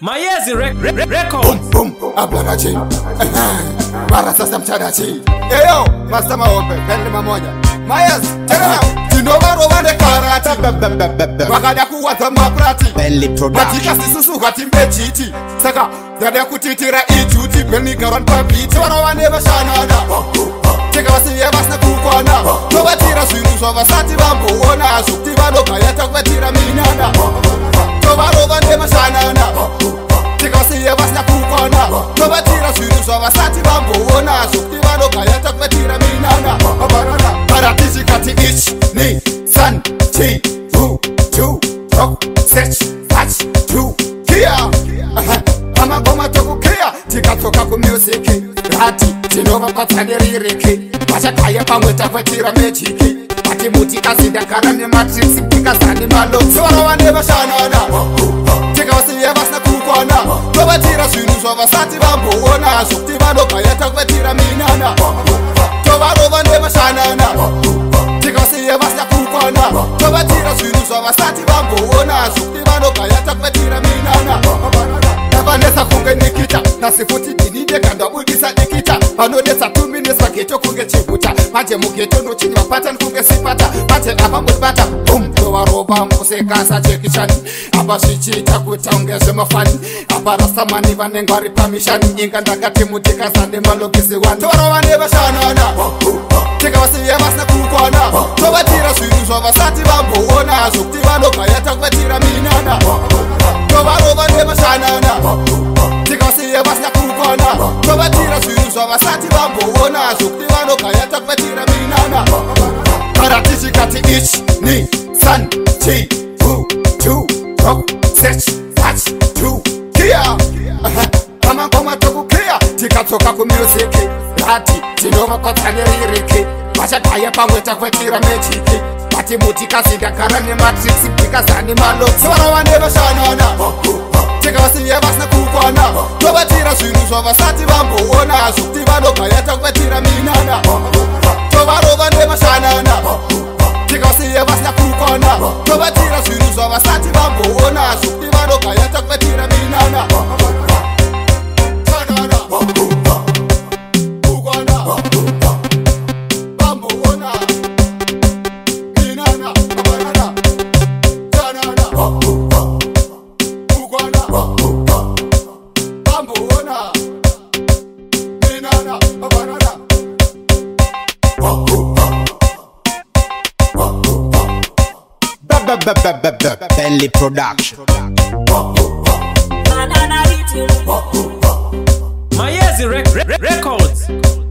mayezi recordsablanache marasasamchadache eyo masamaope ene mamoja mayes tinovarovanekaratiakada kuwadza mapratiatikasisusukatimbejiti saka dada kutitira ijuti benigaranpabiti varovane vashanada oh, oh. tikatsoka kumusiki rati tinova patsaniririki vachakaya pamwe tapatira mejiki patimutikazindagara nematrisi tikazani malo sivarava nevashanana tikavasiya vasina kukwana tovatira zvinhu zvavasati vambuonazvo tivanogaya takuvatira minana tovarova nevashanana tikavasiya vasina kukwana tovatira zvinhu zvavasati vambuonazvo asi futi ndinideka ndabudisa dikita panodetsa tuminis pageto kunge chiguta manje mugeto nochinywa patani kunge sipata manje apa mudibata bum towaropa musekasa chekishani apa zvichiita kutaungezvemafani apa rasamani vanengwari pamishani inga ndakatimutikasa nemalogisi wan towarovane vashanana stretch fast to kia pamakoma tokukiya tikatsoka kumusiki rati tinovakotsa neririki vachataya pamwe takwetira mechiki vatimutikazindakara nematrisi tikazani malotsi varavane vashanar Bentley Production. Mayezi Records.